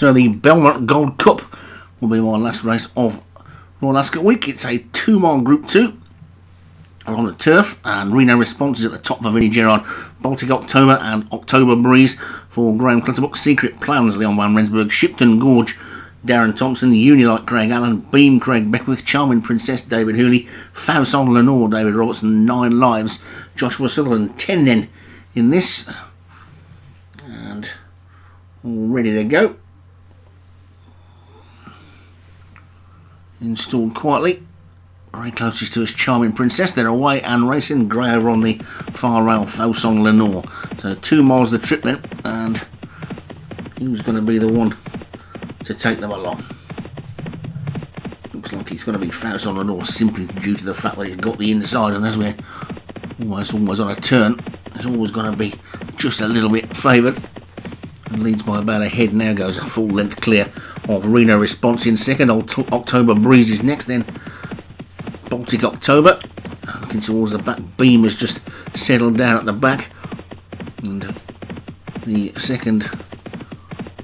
So the Belmont Gold Cup will be my last race of Royal Ascot Week. It's a two mile Group 2 on the turf, and Reno Response is at the top for Vinnie Gerard. Baltic October and October Breeze for Graham Clutterbuck. Secret Plans, Leon Van Rensburg. Shipton Gorge, Darren Thompson. Unilight, Craig Allen. Beam, Craig Beckwith. Charming Princess, David Hooley. Faust on Lenore, David Robertson. Nine Lives, Joshua Sutherland. Ten then in this. And all ready to go. Installed quietly. Very closest to his charming princess. They're away and racing. Grey over on the far rail, Faust on Lenore. So two miles the trip then, and who's going to be the one to take them along? Looks like he's going to be Faust on Lenore simply due to the fact that he's got the inside, and as we're almost almost on a turn, it's always going to be just a little bit favoured. And leads by about a head now, goes a full length clear of Reno Response in second. October Breeze is next then. Baltic October. Looking towards the back, Beam has just settled down at the back. And the second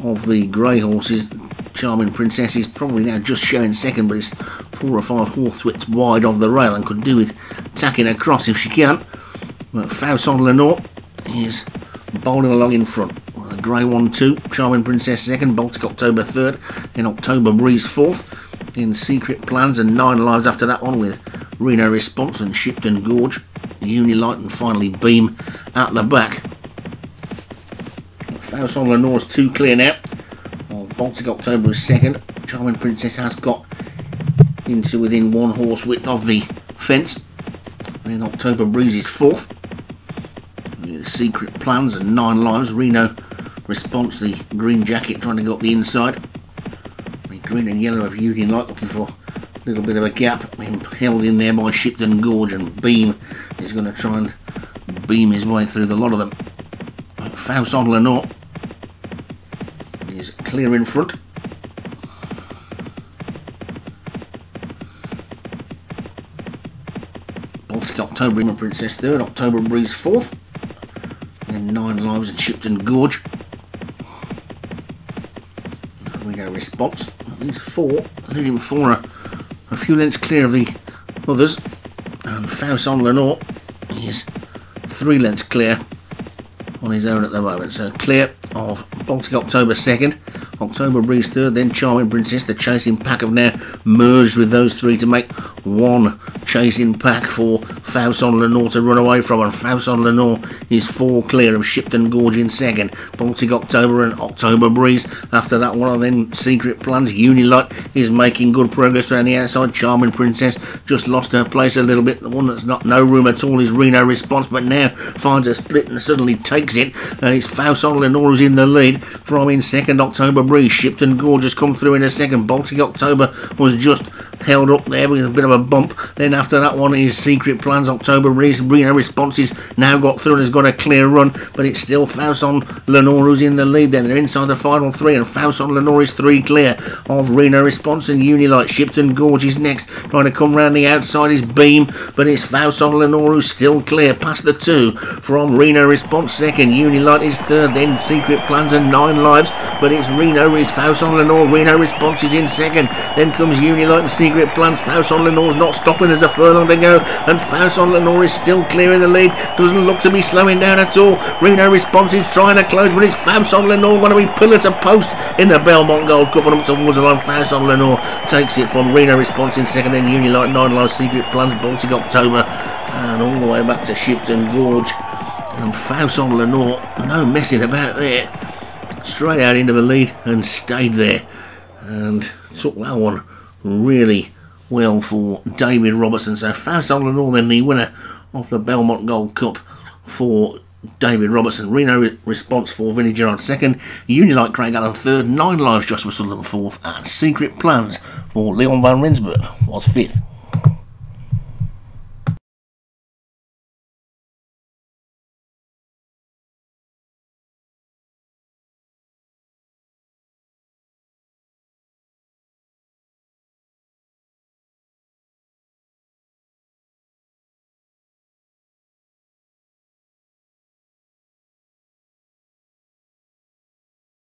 of the grey horses, Charming Princess, is probably now just showing second, but it's four or five horse widths wide of the rail and could do with tacking across if she can. But Faust on Lenore is bowling along in front. Grey one, two, Charming Princess second, Baltic October third, in October Breeze fourth in Secret Plans and Nine Lives after that one with Reno Response and Shipton Gorge, Unilight and finally Beam at the back. Faust on Lenore's two clear now. Baltic October is second. Charming Princess has got into within one horse width of the fence. And October Breeze is fourth. Secret Plans and Nine Lives. Reno Response, the green jacket trying to go up the inside. Green and yellow of Unilight looking for a little bit of a gap being held in there by Shipton Gorge and Beam is going to try and beam his way through the lot of them. Faust Lenore is clear in front. Baltic October in Princess third October Breeze fourth. And nine lives at Shipton Gorge we go response He's four, leading four a, a few lengths clear of the others. And Faust on Lenore is three lengths clear on his own at the moment. So clear of Baltic October second, October Breeze third, then Charming Princess. The chasing pack have now merged with those three to make one chasing pack for Faust on Lenore to run away from, and Faust on Lenore is four clear of Shipton Gorge in second. Baltic October and October Breeze. After that one, then Secret Plans. Unilight is making good progress around the outside. Charming Princess just lost her place a little bit. The one that's not no room at all is Reno Response, but now finds a split and suddenly takes it. And it's Faust on Lenore who's in the lead from in second. October Breeze. Shipton Gorge has come through in a second. Baltic October was just held up there with a bit of a bump. Then after that one is Secret Plans, October Reno Responses now got through and has got a clear run, but it's still Faust on Lenore who's in the lead. Then they're inside the final three, and Faust on Lenore is three clear of Reno Response and Unilight. Shipton Gorge is next, trying to come round the outside is Beam, but it's Faust on Lenore who's still clear past the two from Reno Response second. Unilight is third, then Secret Plans and Nine Lives, but it's Reno is Faust on Lenore. Reno Response is in second, then comes Unilight and Secret Plans. Faust on Lenore's not stopping. There's a furlong to go, and Faust on Lenore is still clearing the lead. Doesn't look to be slowing down at all. Reno Response is trying to close, but it's Faust on Lenore going to be pillar to post in the Belmont Gold Cup and up towards the line. On Lenore takes it from Reno Response in second, then Unilight, Nine Live, Secret Plans, Baltic October, and all the way back to Shipton Gorge. And Faust on Lenore, no messing about there. Straight out into the lead and stayed there. And took that one really well for David Robertson. So Faust on all, then the winner of the Belmont Gold Cup for David Robertson. Reno response for Vinnie Gerard second. Unilight Craig Allen third. Nine Lives Joshua Sutherland fourth. And Secret Plans for Leon Van Rensburg was fifth.